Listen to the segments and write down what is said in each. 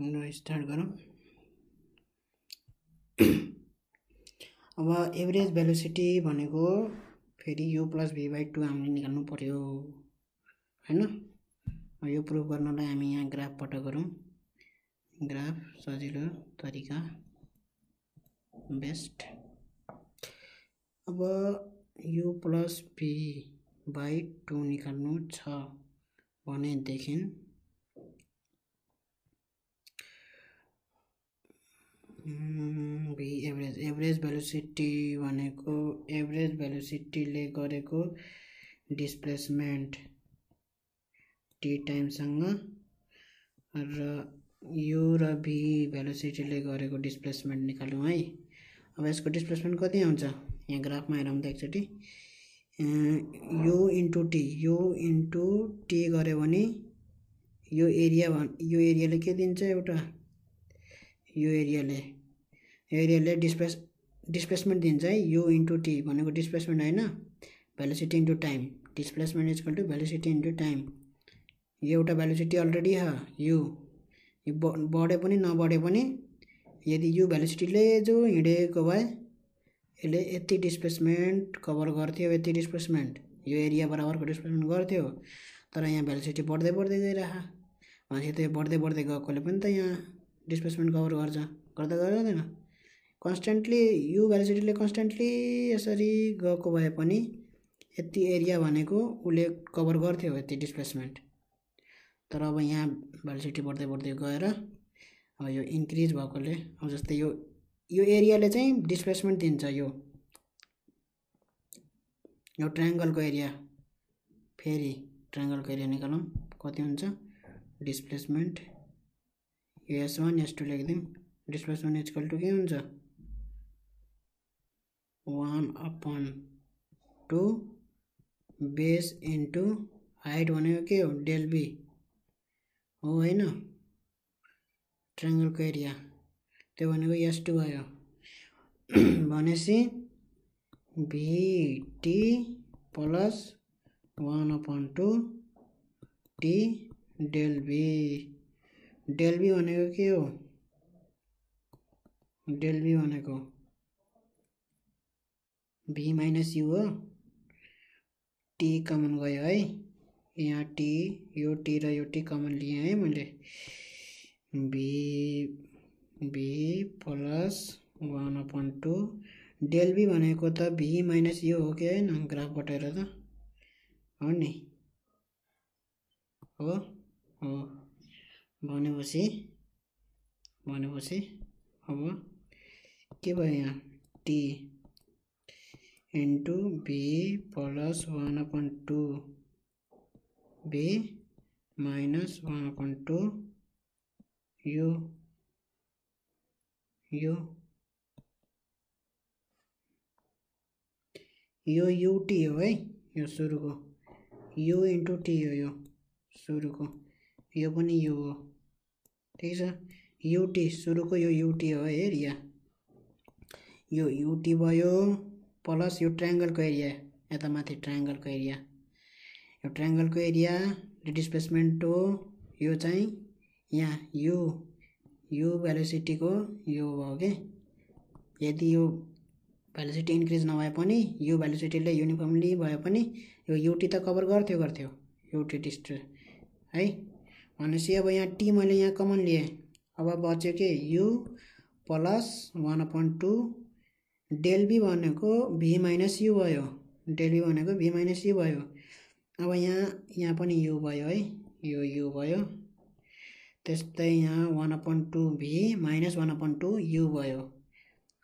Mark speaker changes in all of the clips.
Speaker 1: ल स्टार्ट गरौँ। अब एभरेज भेलोसिटी भनेको फेरि u plus v by two हामीले निकाल्नु पऱ्यो होइन? यो प्रुभ गर्नलाई हामी यहाँ ग्राफबाट गरौँ। ग्राफ सजिलो तरिका बेस्ट। अब u plus v by two निकाल्नु छ भनेदेखि भी एभरेज एभरेज भेलोसिटी भनेको एभरेज भेलोसिटीले गरेको डिस्प्लेसमेन्ट टी टाइमसँग र यो र भी भेलोसिटीले गरेको डिस्प्लेसमेन्ट निकाल्यौँ है अब यसको डिस्प्लेसमेन्ट कति आउँछ यहाँ ग्राफमा हेरौँ त एकचोटि यो इन्टु टी यो इन्टु टी गऱ्यो भने यो एरिया भन् यो एरियाले के दिन्छ एउटा यो एरियाले यो एरियाले डिस्प्लेस डिस्प्लेसमेन्ट दिन्छ है यो इन्टु टी भनेको डिस्प्लेसमेन्ट होइन? Velocity into time displacement is equal to velocity into time यो एउटा भेलोसिटी अलरेडी छ यो यो बढे पनि नबढे पनि यदि यो भेलोसिटीले जो हिँडेको भए यसले यति डिस्प्लेसमेन्ट कभर गर्थ्यो यति डिस्प्लेसमेन्ट यो एरिया बराबरको डिस्प्लेसमेन्ट गर्थ्यो तर यहाँ भेलोसिटी बढ्दै बढ्दै गइरह भनेपछि त यो बढ्दै बढ्दै गएकोले पनि त यहाँ डिस्प्लेसमेन्ट कभर गर्छ। गर्दा गर्दैन। कन्सटेन्टली यु भेलोसिटीले कन्सटेन्टली यसरी गएको भए पनि यति एरिया भनेको उसले कभर गर्थ्यो यति डिस्प्लेसमेन्ट तर अब यहाँ भेलोसिटी बढ्दै बढ्दै गएर अब यो इन्क्रिज भएकोले अब जस्तै यो यो एरियाले चाहिँ डिस्प्लेसमेन्ट दिन्छ यो। यो ट्रायङ्गलको एरिया फेरि ट्रायङ्गलको एरिया निकालौँ। कति हुन्छ? Displacement s one s two लेखिदिउँ displacement is equal to के हुन्छ one upon two base into height भनेको के हो डेल बी हो होइन ट्रायङ्गलको एरिया त्यो भनेको एस टू भयो भनेपछि vt plus one upon two t del v del v भनेको के हो डेल बी भनेको भी माइनस यू हो टी कमन गयो है। यहाँ टी यो टी र टी कमन लिएँ है मैले v v plus one upon two del v भनेको त भी माइनस यो हो कि होइन ग्राफबाट हेर त हो हो हो भनेपछि भनेपछि अब के भयो यहाँ? T into v plus one upon two v minus one upon two यो यो यो युटी हो है यो सुरुको। यो इन्टु टी हो यो सुरुको। यो पनि यो हो। ठिक छ? युटी सुरुको यो युटी हो एरिया यो युटी भयो प्लस यो ट्रायङ्गलको एरिया यता माथि ट्रायङ्गलको एरिया यो ट्रायङ्गलको एरिया डिस्प्लेसमेन्ट हो यो चाहिँ यहाँ यो यो भेलोसिटीको यो भयो कि यदि यो भेलोसिटी इन्क्रिज नभए पनि यो भेलोसिटीले युनिफर्मली भए पनि यो युटी त कभर गर्थ्यो गर्थ्यो। युटी डिस्ट्रे है? भनेपछि अब यहाँ टी मैले यहाँ कमन लिएँ। अब बच्यो के? U plus one upon two del v भनेको भी माइनस यु भयो। डेल बी भनेको भी माइनस यु भयो। अब यहाँ यहाँ पनि यु भयो है। यो यु भयो। त्यस्तै यहाँ one upon two v minus one upon two u भयो।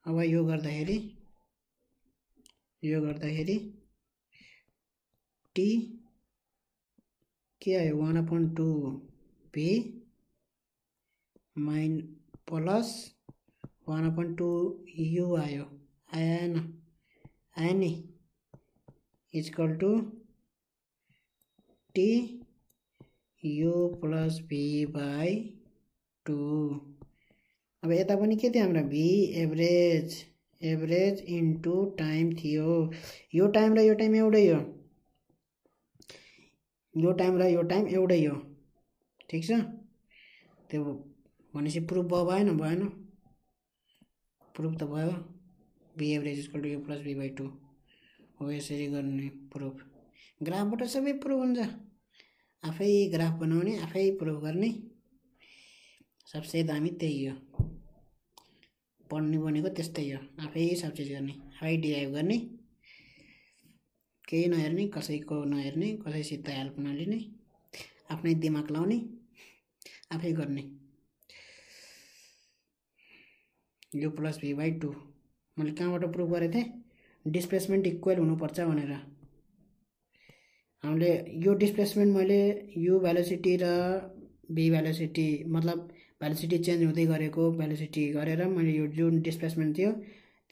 Speaker 1: अब यो गर्दाखेरि यो गर्दाखेरि टी के आयो? One upon two v minus plus one upon two u आयो। आयो नि is equal to t u plus v by two अब यता पनि के थियो हाम्रो v average average into time थियो। यो टाइम र यो टाइम एउटै हो। यो टाइम र यो टाइम एउटै हो। ठिक छ? त्यो भनेपछि प्रुफ भयो भएन? भएन। प्रुफ त भयो। V average to u plus v by two हो यसरी गर्ने प्रुफ ग्राफबाट सबै प्रुफ हुन्छ। आफै ग्राफ बनाउने आफै प्रुफ गर्ने। सबसे दामी त्यही हो। पढ्ने भनेको त्यस्तै हो। आफै सब चिज गर्ने आफै डिराइभ गर्ने। केही नहेर्ने कसैको नहेर्ने कसैसित हेल्प नलिने। आफ्नै दिमाग लाउने। आफै गर्ने यो प्लस भी बाई टू मैले कहाँबाट प्रुभ गरेको थिएँ? डिस्प्लेसमेन्ट इक्वेल हुनुपर्छ भनेर। हामीले यो डिस्प्लेसमेन्ट मैले यु भ्यालोसिटी र बी भ्यालोसिटी मतलब भ्यालोसिटी चेन्ज हुँदै गरेको भ्यालोसिटी गरेर मैले यो जुन डिस्प्लेसमेन्ट थियो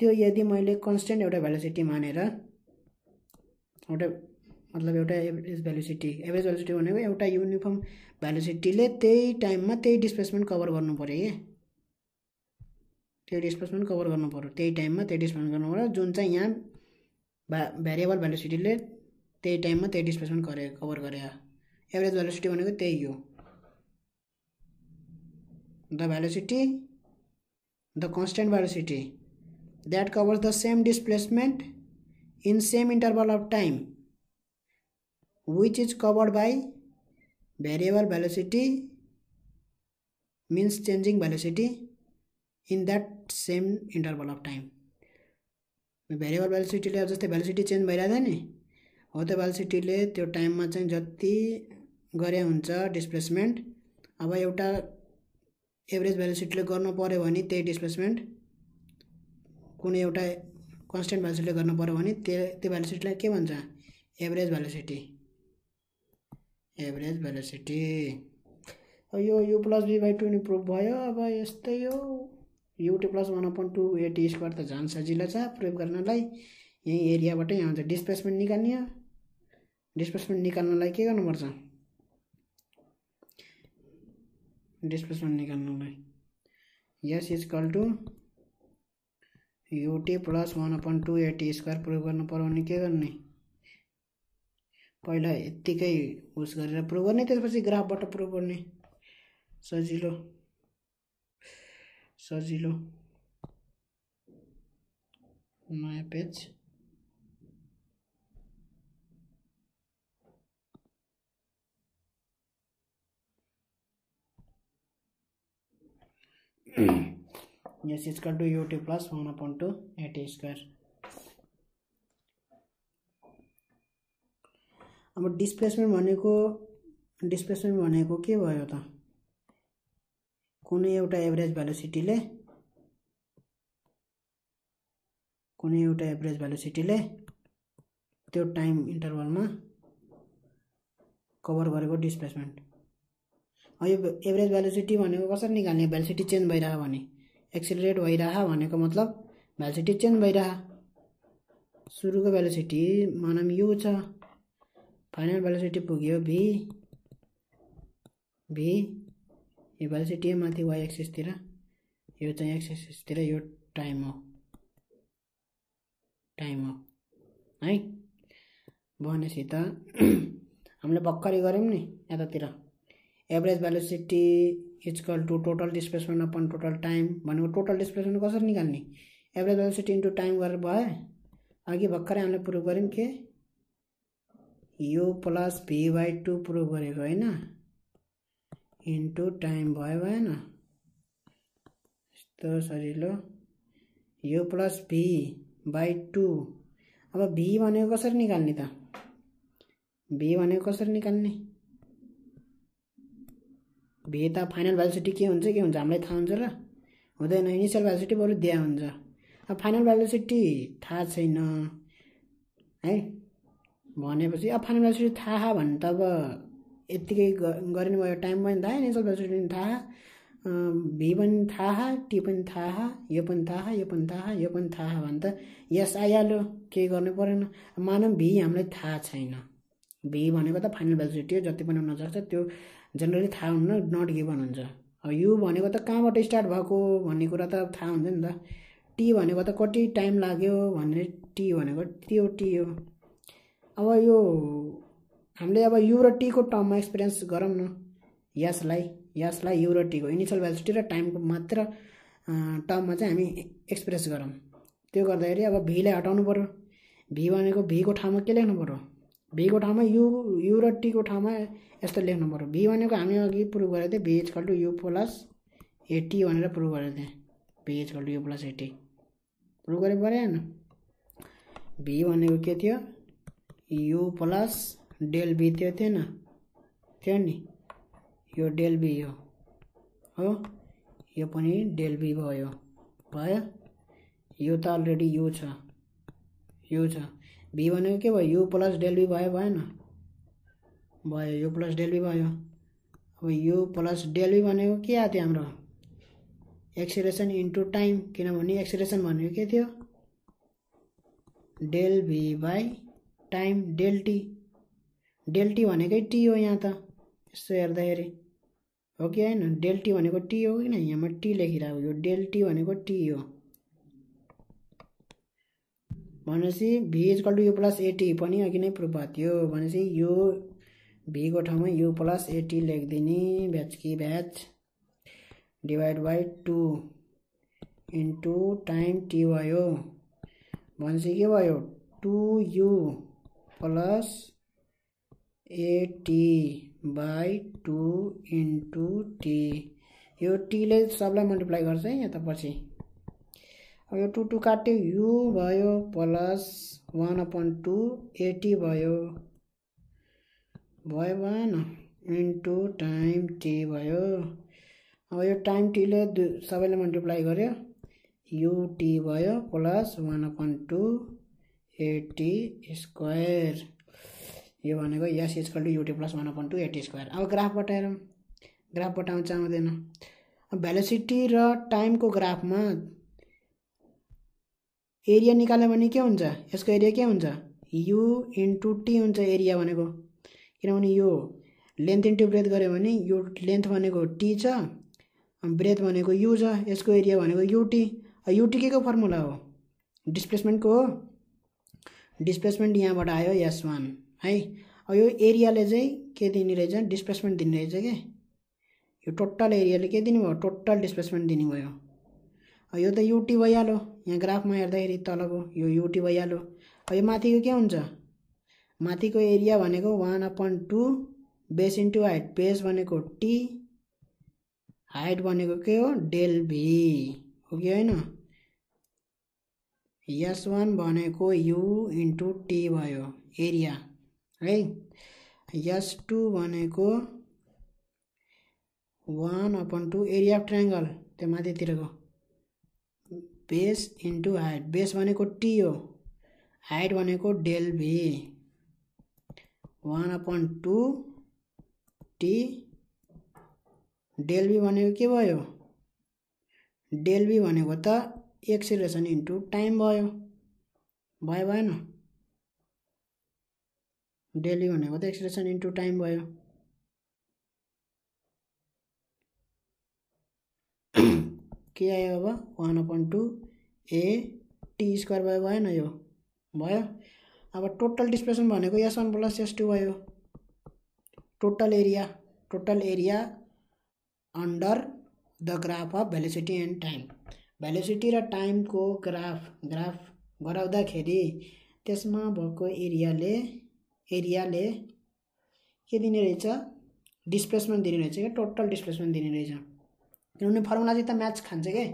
Speaker 1: त्यो यदि मैले कन्सटेन्ट एउटा भ्यालोसिटी मानेर एउटा मतलब एउटा एभरेज भ्यालोसिटी एभरेज भ्यालोसिटी भनेको एउटा युनिफर्म भ्यालोसिटीले त्यही टाइममा त्यही डिस्प्लेसमेन्ट कभर गर्नु पऱ्यो कि? त्यो डिस्प्लेसमेन्ट कभर गर्नु पऱ्यो त्यही टाइममा त्यही डिस्प्लेसमेन्ट गर्नु पऱ्यो जुन चाहिँ यहाँ भ्या भ्यारिएबल भ्यालोसिटीले त्यही टाइममा त्यही डिस्प्लेसमेन्ट गरे कभर गरे। एभरेज भ्यालोसिटी भनेको त्यही हो। The velocity the constant velocity that covers the same displacement in same interval of time which is covered by variable velocity means changing velocity in that same interval of time. Variable भेलोसिटीले जस्तै velocity change भइरहेको नि? हो त्यो भेलोसिटीले त्यो टाइममा चाहिँ जति गरे हुन्छ डिस्प्लेसमेन्ट अब एउटा एभरेज भेलोसिटीले गर्नु पऱ्यो भने त्यही डिस्प्लेसमेन्ट कुनै एउटा कन्सटेन्ट भ्यालुसिटीले गर्नु पऱ्यो भने त्यो त्यो भ्यालुसिटीलाई के भन्छ? एभरेज भ्यालुसिटी एभरेज भ्यालुसिटी अब यो u plus v by two नि प्रुभ भयो। अब यस्तै हो। Ut plus one upon two at square त झन् सजिलो छ प्रुभ गर्नलाई। यहीँ एरियाबाटै हुन्छ। डिस्प्लेसमेन्ट निकाल्ने हो। डिस्प्लेसमेन्ट निकाल्नलाई के गर्नुपर्छ? Displacement निकाल्नलाई। S is equal to ut plus one upon two at square prove गर्नु पऱ्यो भने के गर्ने? पहिला यत्तिकै उस गरेर प्रुभ गर्ने त्यसपछि ग्राफबाट प्रुभ गर्ने। सजिलो। सजिलो। नयाँ page. Yes is equal to ut plus 1 upon 2 at square. अब डिस्प्लेसमेन्ट भनेको डिस्प्लेसमेन्ट भनेको के भयो त? कुनै एउटा एभरेज भ्यालोसिटीले कुनै एउटा एभरेज भ्यालोसिटीले त्यो टाइम इन्टरभलमा कभर गरेको डिस्प्लेसमेन्ट यो एभरेज भ्यालोसिटी भनेको कसरी निकाल्ने? भ्यालोसिटी चेन्ज भइरह भने। एक्सिलरेट भइरह भनेको मतलब भ्यालोसिटी चेन्ज भइरह। सुरुको भ्यालोसिटी मानम यु छ। फाइनल भ्यालोसिटी पुग्यो भी भी यो भ्यालोसिटी माथि वाइ एक्सिसतिर यो चाहिँ एक्स यो टाइम हो टाइम हो है भनेपछि त हामीले भर्खरै गऱ्यौँ नि यतातिर average velocity is equal to total displacement upon total time भनेको टोटल डिस्प्लेसमेन्ट कसरी निकाल्ने एभरेज भेलोसिटी इन्टु टाइम गरेर भयो अघि भर्खरै हामीले प्रुभ गऱ्यौँ के यो plus v by two prove गरेको होइन? इन्टु टाइम भयो भएन। यस्तो सजिलो। यो प्लस भी बाई टू। अब भी भनेको कसरी निकाल्ने त? भी भनेको कसरी निकाल्ने? भे त फाइनल भ्यालोसिटी के हुन्छ के हुन्छ हामीलाई थाहा हुन्छ र? हुँदैन इनिसियल भ्यालोसिटी बरु दिया हुन्छ। अब फाइनल भ्यालोसिटी थाहा छैन है? भनेपछि अब फाइनल भ्यालोसिटी थाहा भने त अब यत्तिकै गरिनु भयो टाइम पनि थाहा इनिसियल भ्यालोसिटी पनि थाहा। भी पनि थाहा टी पनि थाहा यो पनि थाहा यो पनि थाहा यो पनि थाहा भने त यस आइहाल्यो केही गर्नु परेन। मानव भी हामीलाई थाहा छैन। भी भनेको त फाइनल भ्यालोसिटी हो जति पनि हुनसक्छ त्यो जेनरली थाहा हुन्न नट गिभन हुन्छ। अब यु भनेको त कहाँबाट स्टार्ट भएको भन्ने कुरा त थाहा हुन्छ नि त। टी भनेको त कति टाइम लाग्यो भन्ने टी भनेको त्यो टी हो। अब यो हामीले अब यु र टीको टर्ममा एक्सपिरियन्स गरौँ न। यसलाई यसलाई यु र टीको इनिसियल भेलोसिटी र टाइमको मात्र टर्ममा चाहिँ हामी एक्सप्रेस गरौँ। त्यो गर्दाखेरि अब भीलाई हटाउनु पऱ्यो भी भनेको भीको ठाउँमा के लेख्नु पऱ्यो भीको ठाउँमा यु यु र टीको ठाउँमा यस्तो लेख्नु पऱ्यो भी भनेको हामी अघि प्रुभ गरेको थियौँ v is equal to u plus at भनेर प्रुभ गरेको थिएँ v is equal to u plus at prove गरे पऱ्यो भी भनेको के थियो? यु प्लस डेल बी त्यो थिएन थियो नि यो डेल बी हो हो यो पनि डेल बी भयो भयो यो त अलरेडी यु छ यु छ बी भनेको के भयो यु प्लस डेल बी भयो भएन भयो यु प्लस डेल बी भयो अब यु प्लस डेल बी भनेको के आएको थियो हाम्रो एक्सिलेसन इन्टु टाइम किनभने एक्सिलेसन भनेको के थियो del v by time del t. Del t भनेकै टी हो यहाँ त यसो हेर्दाखेरि। हो कि होइन? डेल टी भनेको टी हो किन यहाँमा टी लेखिरहेको यो डेल टी भनेको टी हो। भनेपछि v to u plus at पनि अघि नै प्रुभ भएको थियो। भनेपछि यो भीको ठाउँमा यु प्लस एटी लेखिदिने भ्याच कि भ्याच divide by two into time t भयो। भनेपछि के भयो? Two u plus at by two into t. यो टीले सबलाई मल्टिप्लाई गर्छ है यहाँ त पछि। अब यो टू टू काट्यो यु भयो plus one upon two at भयो। भयो भएन इन्टु टाइम टी भयो। अब यो टाइम टीले सबैले मल्टिप्लाई गर्यो। युटी भयो plus one upon two at square. यो भनेको s is equal to ut plus one upon two at square अब ग्राफ बटाएर ग्राफ बटाउन चाहँदैन। अब भेलोसिटी र टाइमको ग्राफमा एरिया निकाल्यो भने के हुन्छ? यसको एरिया के हुन्छ? यु इन्टु टी हुन्छ एरिया भनेको। किनभने यो लेन्थ इन्टु ब्रेथ गऱ्यो भने यो लेन्थ भनेको टी छ ब्रेथ भनेको यु छ यसको एरिया भनेको युटी युटी के को फर्मुला हो? डिस्प्लेसमेन्टको हो? डिस्प्लेसमेन्ट यहाँबाट आयो यस वान है? अब यो एरियाले चाहिँ के दिने रहेछ? डिस्प्लेसमेन्ट दिने रहेछ क्या यो टोटल एरियाले के दिने भयो टोटल डिस्प्लेसमेन्ट दिने भयो यो त युटी भइहाल्यो। यहाँ ग्राफमा हेर्दाखेरि तलको यो युटी भइहाल्यो। अब यो माथिको के हुन्छ? माथिको एरिया भनेको one upon two base into height. Base भनेको टी हाइट भनेको के हो? Del v. हो कि होइन? यस वान भनेको यु इन्टु टी भयो एरिया। है? यस टू भनेको one upon two area of triangle त्यो माथितिरको। Base into height. बेस भनेको टी हो। हाइट भनेको del v. One upon two t. Del v भनेको के भयो? डेल भी भनेको त एक्सिलेसन इन्टु टाइम भयो। भयो भएन। डेली भनेको त एक्सप्रेसन इन्टु टाइम भयो। के आयो अब? One upon two a t square भयो भएन यो। भयो। अब टोटल डिस्प्लेसन भनेको s one plus s two भयो। Total area total area under the graph of velocity and time velocity र टाइमको ग्राफ ग्राफ गराउँदाखेरि त्यसमा भएको एरियाले एरियाले के दिने रहेछ? डिस्प्लेसमेन्ट दिने रहेछ क्या? टोटल डिस्प्लेसमेन्ट दिने रहेछ। किनभने फर्मुला चाहिँ त म्याच खान्छ क्या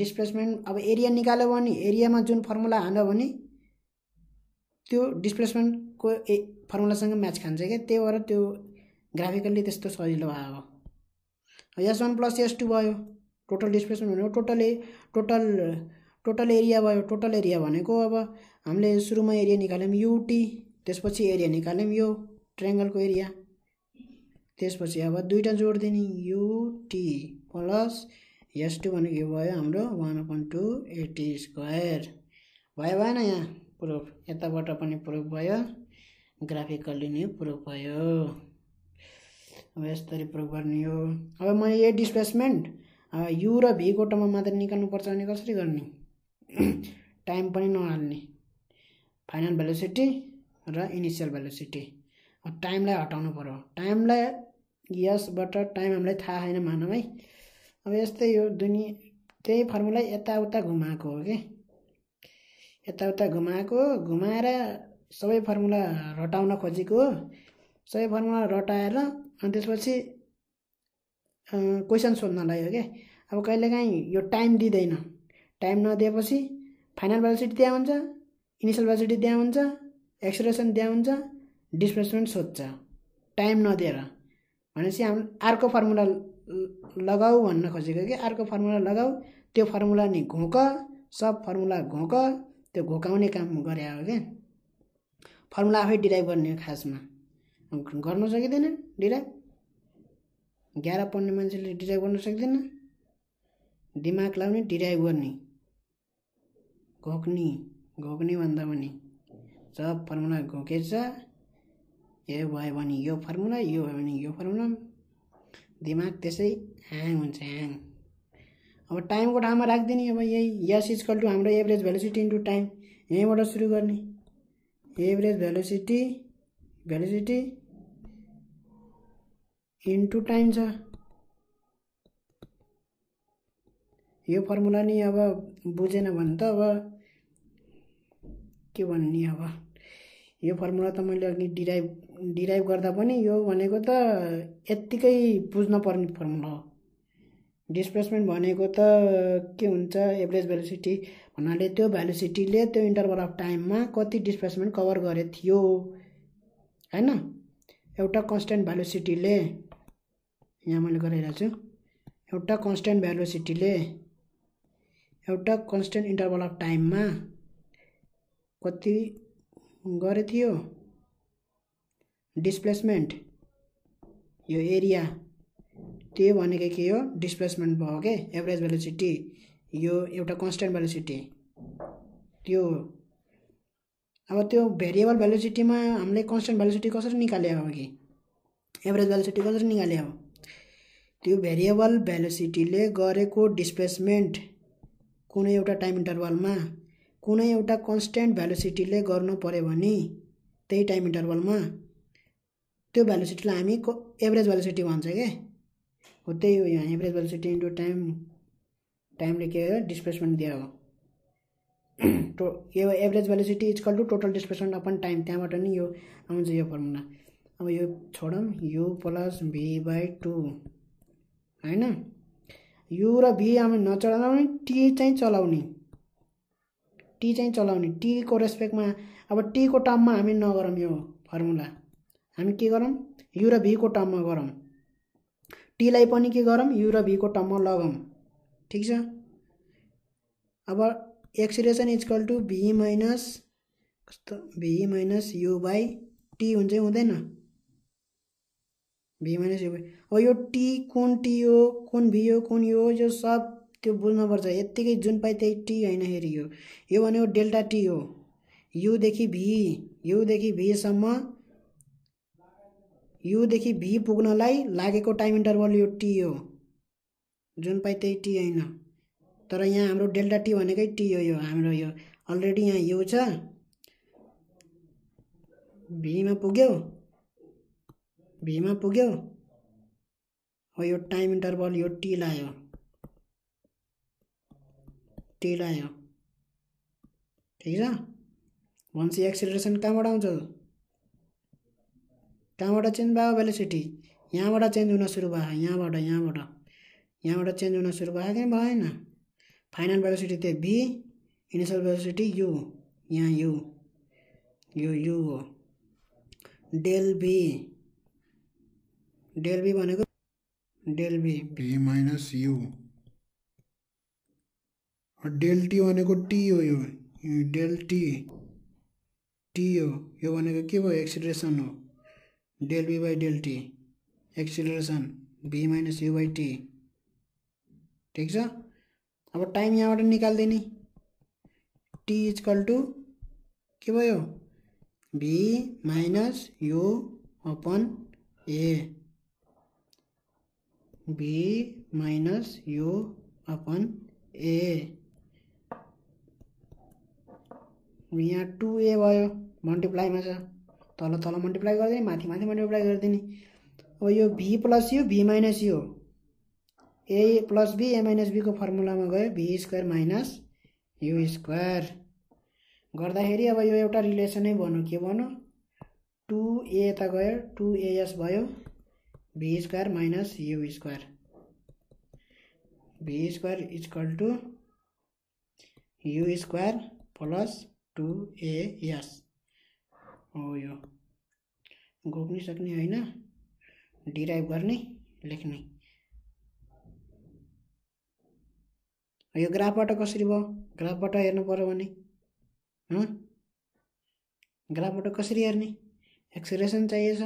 Speaker 1: डिस्प्लेसमेन्ट अब एरिया निकाल्यो भने एरियामा जुन फर्मुला हाल्यो भने त्यो डिस्प्लेसमेन्टको ए फर्मुलासँग म्याच खान्छ क्या त्यही भएर त्यो ग्राफिकल्ली त्यस्तो सजिलो भयो अब s one plus s two भयो। टोटल डिस्प्लेसमेन्ट भनेको टोटल टोटल टोटल एरिया भयो टोटल एरिया भनेको अब हामीले सुरुमा एरिया निकाल्यौँ युटी त्यसपछि एरिया निकाल्यौँ यो ट्राइङ्गलको एरिया त्यसपछि अब दुईवटा जोडिदिने युटी प्लस एस टू भनेको भयो हाम्रो one upon two at square. भयो भएन यहाँ प्रुफ। यताबाट पनि प्रुफ भयो। ग्राफिकल्ली नै प्रुफ भयो। अब यसरी प्रुफ गर्ने हो। अब मैले यही डिस्प्लेसमेन्ट यु र भीको टर्ममा मात्र निकाल्नुपर्छ भने कसरी गर्ने? टाइम पनि नहाल्ने। फाइनल भेलोसिटी र इनिसियल भेलोसिटी टाइमलाई हटाउनु पऱ्यो टाइमलाई यसबाट टाइम हामीलाई थाहा छैन मानौँ है अब यस्तै हो दुनियाँ त्यही फर्मुला यताउता घुमाएको हो कि? यताउता घुमाएको घुमाएर सबै फर्मुला रटाउन खोजेको हो। सबै फर्मुला रटाएर अनि त्यसपछि क्वेसन सोध्नलाई हो क्या अब कहिलेकाहीँ यो टाइम दिँदैन। टाइम नदिएपछि फाइनल भेलोसिटी त्यहाँ हुन्छ इनिसियल भेलोसिटी त्यहाँ हुन्छ एक्सलेसन त्यहाँ हुन्छ डिस्प्लेसमेन्ट सोध्छ। टाइम नदिएर। भनेपछि हाम अर्को फर्मुला लगाऊ भन्न खोजेको कि? अर्को फर्मुला लगाऊ त्यो फर्मुला नि घोक सब फर्मुला घोक त्यो घोकाउने काम गरे हो क्या फर्मुला आफै डिराइभ गर्ने खासमा। गर्नु सकिँदैन डिराइभ ग्यार पढ्ने मान्छेले डिराइभ गर्न सक्दैन। दिमाग लाउने डिराइभ गर्ने। घोक्ने घोक्ने भन्दा पनि। सब फर्मुला घोकेछ। यो भयो भने यो फर्मुला यो भयो भने यो फर्मुला। दिमाग त्यसै ह्याङ हुन्छ ह्याङ। अब टाइमको ठाउँमा राखिदिने अब यही यस इजकल टु हाम्रो एभरेज भेलोसिटी इन्टु टाइम। यहीँबाट सुरु गर्ने। Average velocity velocity. Into time छ यो फर्मुला नि अब बुझेन भने त अब के भन्ने अब? यो फर्मुला त मैले अघि डिराइभ डिराइभ गर्दा पनि यो भनेको त यत्तिकै बुझ्न पर्ने फर्मुला हो। डिस्प्लेसमेन्ट भनेको त के हुन्छ? एभरेज भेलोसिटी भन्नाले त्यो भेलोसिटीले त्यो इन्टरभल अफ टाइममा कति डिस्प्लेसमेन्ट कभर गरेको थियो होइन? एउटा कन्सटेन्ट भेलोसिटीले यहाँ मैले गरिरहेको छु। एउटा कन्सटेन्ट भेलोसिटीले एउटा कन्सटेन्ट इन्टरभल अफ टाइममा कति गरे थियो? डिस्प्लेसमेन्ट यो एरिया त्यो भनेको के हो? डिस्प्लेसमेन्ट भयो के? एभरेज भेलोसिटी यो एउटा कन्सटेन्ट भेलोसिटी त्यो अब त्यो भेरिएबल भेलोसिटीमा हामीले कन्सटेन्ट भेलोसिटी कसरी निकाले हो कि? एभरेज भेलोसिटी कसरी निकाले हो? त्यो भेरिएबल भेलोसिटीले गरेको डिस्प्लेसमेन्ट कुनै एउटा टाइम इन्टरभलमा कुनै एउटा कन्सटेन्ट भेलोसिटीले गर्नु पऱ्यो भने त्यही टाइम इन्टरभलमा त्यो भेलोसिटीलाई हामी एभरेज भेलोसिटी भन्छ क्या हो त्यही हो यहाँ एभरेज भेलोसिटी इन्टु टाइम टाइमले के डिस्प्लेसमेन्ट दियो हो। टो यो average velocity is equal to total displacement upon time त्यहाँबाट नि यो आउँछ यो फर्मुला अब यो छोडौँ। U plus v by two होइन? यु र भी हामी नचलाउने टी चाहिँ चलाउने। टी चाहिँ चलाउने। टीको रेस्पेक्टमा अब टीको टर्ममा हामी नगरौँ यो फर्मुला। हामी के गरौँ? यु र भीको टर्ममा गरौँ। टीलाई पनि के गरौँ? यु र भीको टर्ममा लगाउँ ठिक छ? अब acceleration is equal to v minus कस्तो? V minus u by t हुन्छ हुँदैन? भी माइनस यु अब यो टी कुन टी हो कुन भी हो कुन यो यो सब त्यो बुझ्नुपर्छ यत्तिकै जुन पाइ त्यही टी होइन हेरी यो यो भनेको डेल्टा टी हो। युदेखि भी युदेखि भीसम्म युदेखि भी पुग्नलाई लागेको टाइम इन्टरभल यो टी हो। जुन पाइ त्यही टी होइन तर यहाँ हाम्रो डेल्टा टी भनेकै टी हो यो हाम्रो यो। अलरेडी यहाँ यु छ। भीमा पुग्यो। भीमा पुग्यो? हो यो टाइम इन्टरभल यो टी लायो। टी लायो। ठिक छ? भनेपछि एक्सिलेरेसन कहाँबाट आउँछ? कहाँबाट चेन्ज भयो भेलोसिटी यहाँबाट चेन्ज हुन सुरु भयो। यहाँबाट यहाँबाट। यहाँबाट चेन्ज हुन सुरु भयो कि भएन? फाइनल भेलोसिटी त्यही बी इनिसियल भेलोसिटी यु यहाँ यु यो यु हो। डेल बी डेल बी भनेको del v.
Speaker 2: V minus u del t भनेको टी हो यो डेल टी टी हो, यो भनेको के भयो एक्सिलेरेसन हो। Del v by del t acceleration v minus u by t
Speaker 1: ठिक छ? अब टाइम यहाँबाट निकालिदिने टी इजकल टु के भयो? V minus u upon a v minus u upon a यहाँ टु ए भयो मल्टिप्लाईमा छ। तल तल मल्टिप्लाई गरिदिने माथि माथि मल्टिप्लाई गरिदिने। अब यो v plus u v minus u a plus b a minus बीको फर्मुलामा गयो v square minus u square गर्दाखेरि अब यो एउटा रिलेसनै बन्यो। के बन्यो? टु ए यता गयो टु एएस भयो। V square minus u square v square is equal to u square plus two a s हो यो गोप्नै सक्ने होइन डिराइभ गर्ने लेख्ने। यो ग्राफबाट कसरी भयो? ग्राफबाट हेर्नु पऱ्यो भने ग्राफबाट कसरी हेर्ने? एक्सरेसन चाहिएछ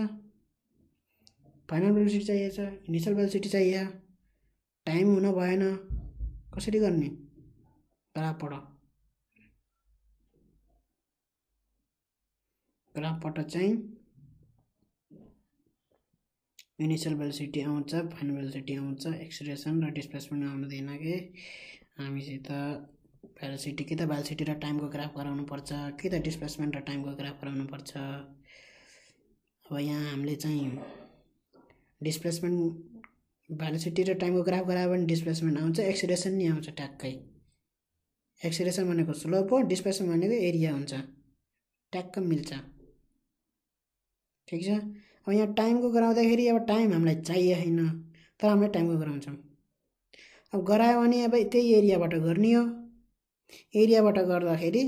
Speaker 1: फाइनल भेलोसिटी चाहिएछ इनिसियल भेलोसिटी चाहियो टाइम हुन भएन कसरी गर्ने? ग्राफबाट ग्राफबाट चाहिँ इनिसियल भेलोसिटी आउँछ फाइनल भेलोसिटी आउँछ एक्सरेसन र डिस्प्लेसमेन्ट आउँदैन कि? हामीसित भेलोसिटी कि त भेलोसिटी र टाइमको ग्राफ गराउनु पर्छ कि त डिस्प्लेसमेन्ट र टाइमको ग्राफ गराउनु पर्छ? अब यहाँ हामीले चाहिँ डिस्प्लेसमेन्ट भेलोसिटी र टाइमको ग्राफ गरायो भने डिस्प्लेसमेन्ट आउँछ एक्सरेसन नि आउँछ ट्याक्कै। एक्सरेसन भनेको स्लोप हो डिस्प्लेसमेन्ट भनेको एरिया हुन्छ। ट्याक्क मिल्छ। ठिक छ? अब यहाँ टाइमको गराउँदाखेरि अब टाइम हामीलाई चाहियो होइन तर हामीले टाइमको गराउँछौँ। अब गरायो भने अब त्यही एरियाबाट गर्ने हो। एरियाबाट गर्दाखेरि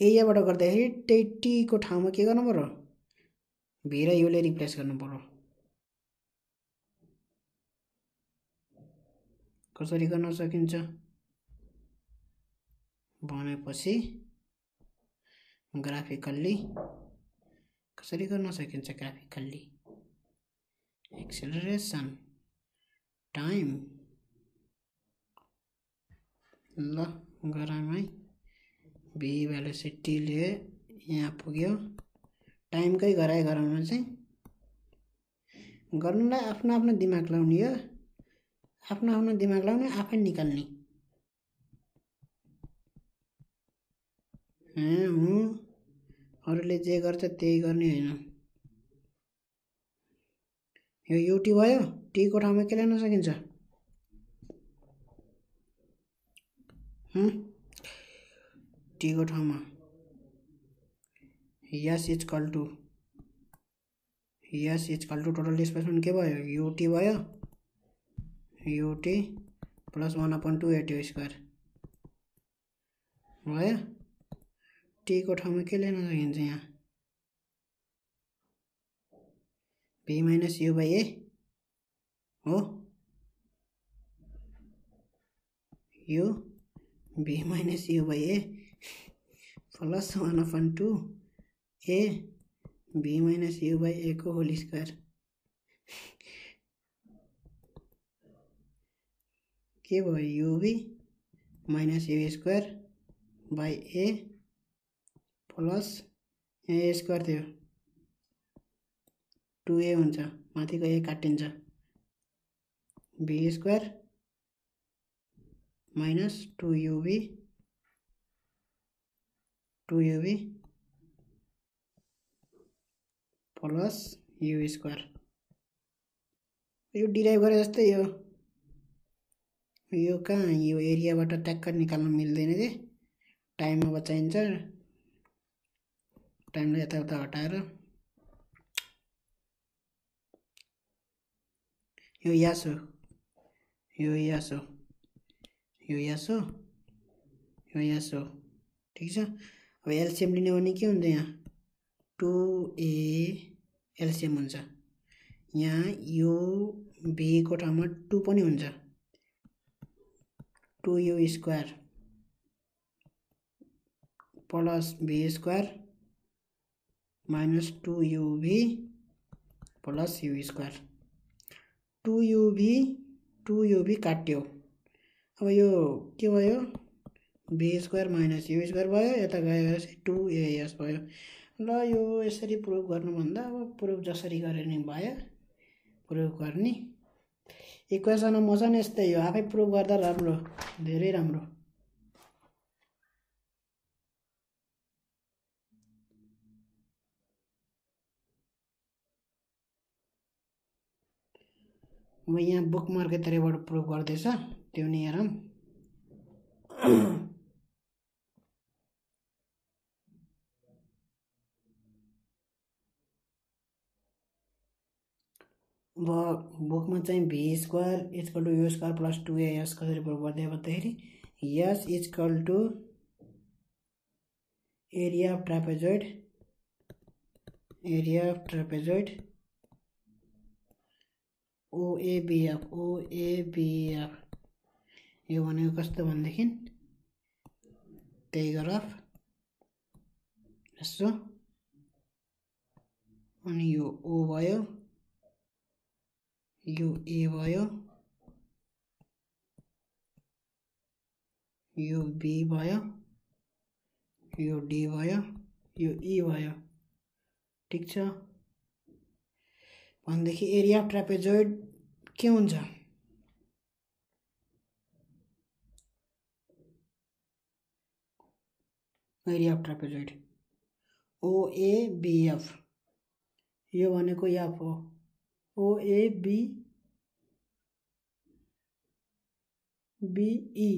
Speaker 1: एरियाबाट गर्दाखेरि त्यही टीको ठाउँमा के गर्नु पऱ्यो? भी र रिप्लेस गर्नु पऱ्यो कसरी गर्न सकिन्छ भनेपछि ग्राफिकल्ली कसरी गर्न सकिन्छ ग्राफिकल्ली एक्सेलरेसन टाइम ल है भी भेलोसिटीले यहाँ पुग्यो टाइमकै गराए गराउन चाहिँ गर्नुलाई आफ्नो आफ्नो दिमाग लाउने हो। आफ्नो आफ्नो दिमाग लाउने आफै निकाल्ने। हुँ अरूले जे गर्छ त्यही गर्ने होइन। यो युटी भयो टीको ठाउँमा के ल्याउन सकिन्छ? टीको ठाउँमा s is equal to s is equal to total displacement के भयो युटी भयो ut plus one upon two at square भयो टीको ठाउँमा के ल्याउन सकिन्छ यहाँ v minus u by a हो यो v minus u by a plus one upon two a v minus u by a को होल स्क्वायर के भयो uv minus u square by a plus a square थियो। Two ए हुन्छ माथिको ए काटिन्छ। V square minus two uv two uv plus u square यो derive गरे जस्तै हो। यो कहाँ? यो एरियाबाट ट्याक्क निकाल्न मिल्दैन कि टाइम अब चाहिन्छ। टाइमलाई यताउता हटाएर। यो यास हो। यो यास हो। यो यास हो। यो यास हो। ठिक छ? अब एलसिएम लिने भने के हुन्छ यहाँ? टु ए एलसिएम हुन्छ। यहाँ यो बीको ठाउँमा टु पनि हुन्छ। Two U square plus B square minus two U V plus U square two U V two U V काट्यो। अब यो के भयो? B square minus U square भयो यता गएपछि टु एएस भयो। ल यो यसरी प्रुभ गर्नुभन्दा अब प्रुभ जसरी गरे नि भयो प्रुभ गर्ने। इक्वेसन नै यस्तै हो आफै प्रुभ गर्दा राम्रो धेरै राम्रो। म यहाँ बुक मार्केटतिरबाट प्रुभ गर्दैछ त्यो नि हेरौँ। बुकमा चाहिँ V square equal to U square plus two A S कसरी प्रुभ गर्दै भन्दाखेरि यस equal to area of trapezoid area of trapezoid OABF OABF यो भनेको कस्तो भनेदेखि त्यही ग्राफ यसो अनि यो ओ भयो यो ए भयो यो बी भयो यो डी भयो यो ई भयो ठिक छ? एरिया अफ ट्रापेजोइड के हुन्छ? एरिया अफ ट्रापेजोइड ओएबिएफ यो भनेको एफ़ हो। OAB BE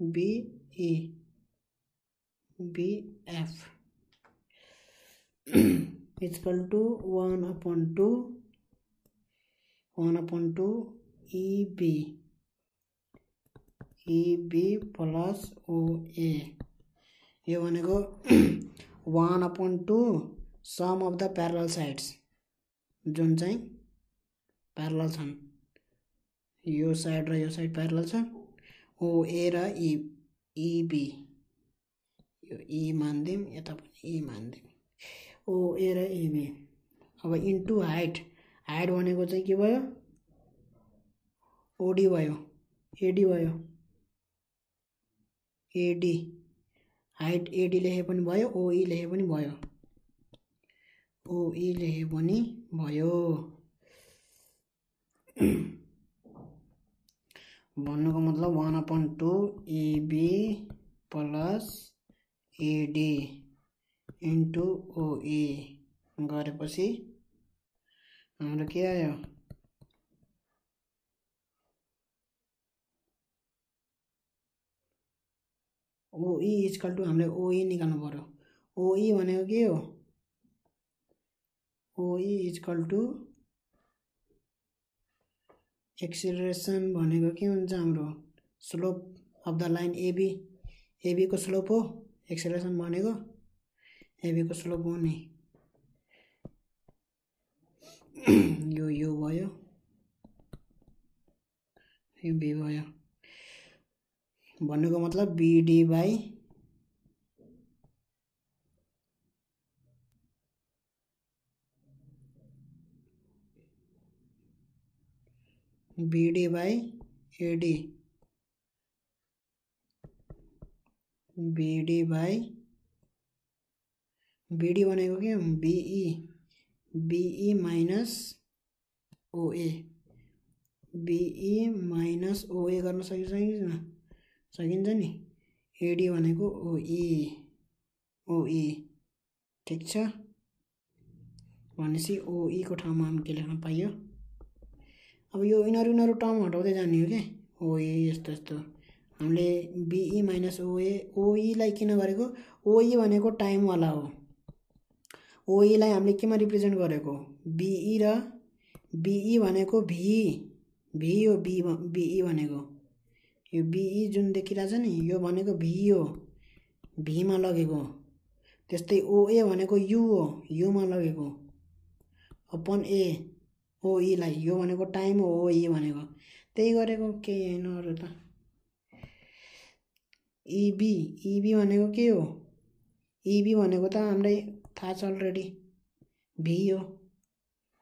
Speaker 1: BE BF equal to one upon two one upon two EB EB plus OA यो भनेको one upon two sum of the parallel sides जुन चाहिँ parallel छन्। यो साइड र यो साइड प्यारल छ ओए र इ इबी यो इ मानिदिउँ यता पनि इ मानिदिउँ ओए र इबी अब इन्टु हाइट हाइट भनेको चाहिँ के भयो? ओडी भयो। एडी भयो। एडी हाइट एडी लेखे पनि भयो ओई लेखे पनि भयो। ओई लेखे पनि भयो भन्नुको मतलब one upon two EB plus AD into OE गरेपछि हाम्रो के आयो ओई इजकल टु हामीले ओई निकाल्नु पऱ्यो ओई भनेको के हो ओई इजकल टु एक्सिलरेसन भनेको के हुन्छ हाम्रो? Slope of the line AB एबीको slope हो एक्सिलरेसन भनेको एबीको स्लोप हो नि यो यो भयो यो बी भयो। भन्नुको मतलब BD by BD by AD. BD by BD भनेको के बिई बिई माइनस ओए। बिई माइनस ओए गर्न सकिन्छ सकिँदैन सकिन्छ नि? एडी भनेको ओई ओई। ठिक छ? भनेपछि ओईको ठाउँमा हामी के लेख्न पाइयो। अब यो यिनीहरू यिनीहरू टर्म हटाउँदै जाने हो क्या ओई यस्तो यस्तो। हामीले बिई माइनस ओए ओईलाई किन गरेको? ओई भनेको टाइमवाला हो। ओईलाई हामीले केमा रिप्रेजेन्ट गरेको? बिई र बिई भनेको भी। भी हो बी बिई भनेको। यो बिई जुन देखिरहेछ नि यो भनेको भी हो। भीमा लगेको। त्यस्तै ओए भनेको यु हो युमा लगेको। अपन ए। ओईलाई यो भनेको टाइम हो ओई भनेको त्यही गरेको केही होइन अरू त इबी इबी भनेको के हो इबी भनेको त हामीलाई थाहा छ अलरेडी भी हो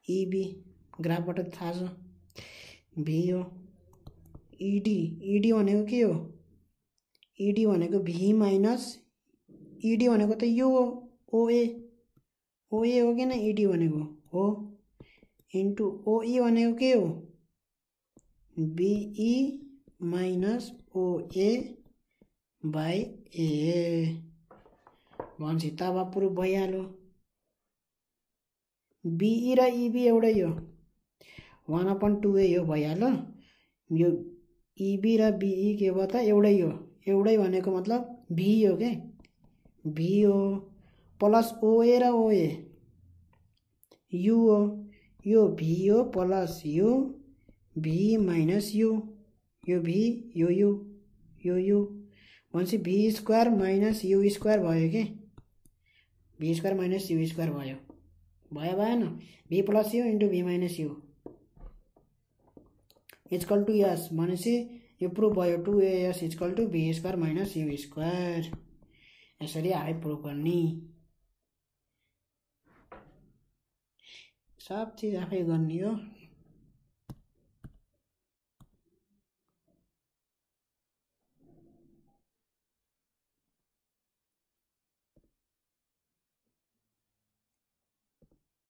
Speaker 1: इबी ग्राफबाट थाहा छ भी हो इडी इडी भनेको के हो इडी भनेको भी माइनस इडी भनेको त यो हो ओए ओए हो कि न इडी भनेको हो इन्टु ओई भनेको के हो? बिई माइनस ओए बाई ए भन्छ तब प्रुफ भइहाल्यो। बिई र इबी एउटै हो। वान अपन टू ए हो भइहाल्यो। यो इबी र बिई के भयो त? एउटै हो। एउटै भनेको मतलब भी हो के? भी हो। प्लस ओए र ओए यु हो। यो भी हो plus U, V minus U, यो भी यो यु यो U. V square minus U square भयो कि? V square minus U square भयो। भएन? V plus U into V minus U. Equal to यस भनेपछि यो प्रुभ भयो two A S equal to V square minus U square यसरी आयो prove गर्ने। sabti de arriba.